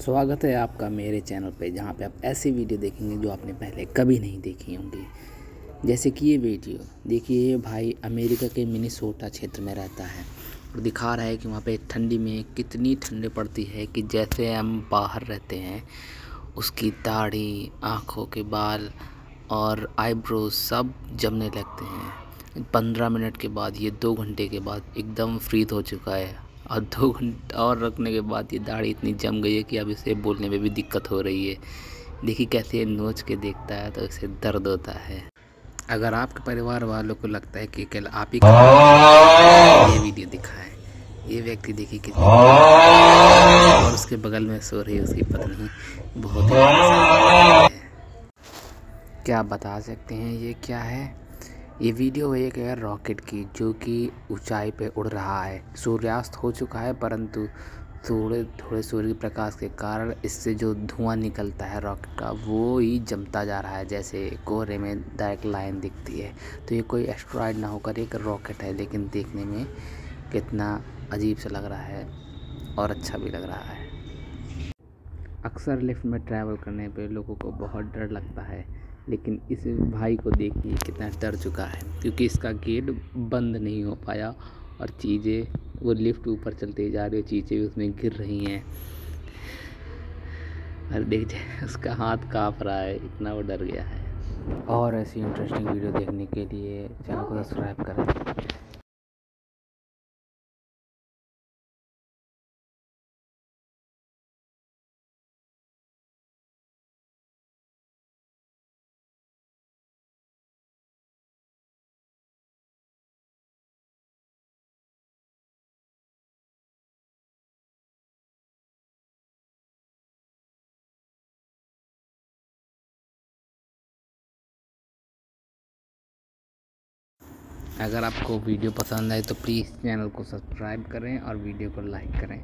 स्वागत है आपका मेरे चैनल पे, जहाँ पे आप ऐसी वीडियो देखेंगे जो आपने पहले कभी नहीं देखी होंगी। जैसे कि ये वीडियो, देखिए ये भाई अमेरिका के मिनीसोटा क्षेत्र में रहता है और दिखा रहा है कि वहाँ पे ठंडी में कितनी ठंडी पड़ती है कि जैसे हम बाहर रहते हैं, उसकी दाढ़ी, आँखों के बाल और आईब्रो सब जमने लगते हैं। पंद्रह मिनट के बाद, ये दो घंटे के बाद एकदम फ्रीज हो चुका है। और दो घंटे और रखने के बाद ये दाढ़ी इतनी जम गई है कि अब इसे बोलने में भी दिक्कत हो रही है। देखिए कैसे नोच के देखता है तो इसे दर्द होता है। अगर आपके परिवार वालों को लगता है कि कल आप ही ये वीडियो दिखाएँ, ये व्यक्ति देखिए कितनी और उसके बगल में सो रही उसकी पत्नी बहुत ही क्या बता सकते हैं ये क्या है? ये वीडियो एक है रॉकेट की, जो कि ऊंचाई पे उड़ रहा है। सूर्यास्त हो चुका है, परंतु थोड़े थोड़े सूर्य प्रकाश के कारण इससे जो धुआँ निकलता है रॉकेट का, वो ही जमता जा रहा है, जैसे कोहरे में डायरेक्ट लाइन दिखती है। तो ये कोई एस्ट्रॉयड ना होकर एक रॉकेट है, लेकिन देखने में कितना अजीब सा लग रहा है और अच्छा भी लग रहा है। अक्सर लिफ्ट में ट्रैवल करने पे लोगों को बहुत डर लगता है। लेकिन इस भाई को देखिए कितना डर चुका है, क्योंकि इसका गेट बंद नहीं हो पाया और चीज़ें, वो लिफ्ट ऊपर चलते जा रही है, चीज़ें भी उसमें गिर रही हैं। और देख, उसका हाथ काँप रहा है, इतना वो डर गया है। और ऐसी इंटरेस्टिंग वीडियो देखने के लिए चैनल को सब्सक्राइब करें। अगर आपको वीडियो पसंद आए तो प्लीज़ चैनल को सब्सक्राइब करें और वीडियो को लाइक करें।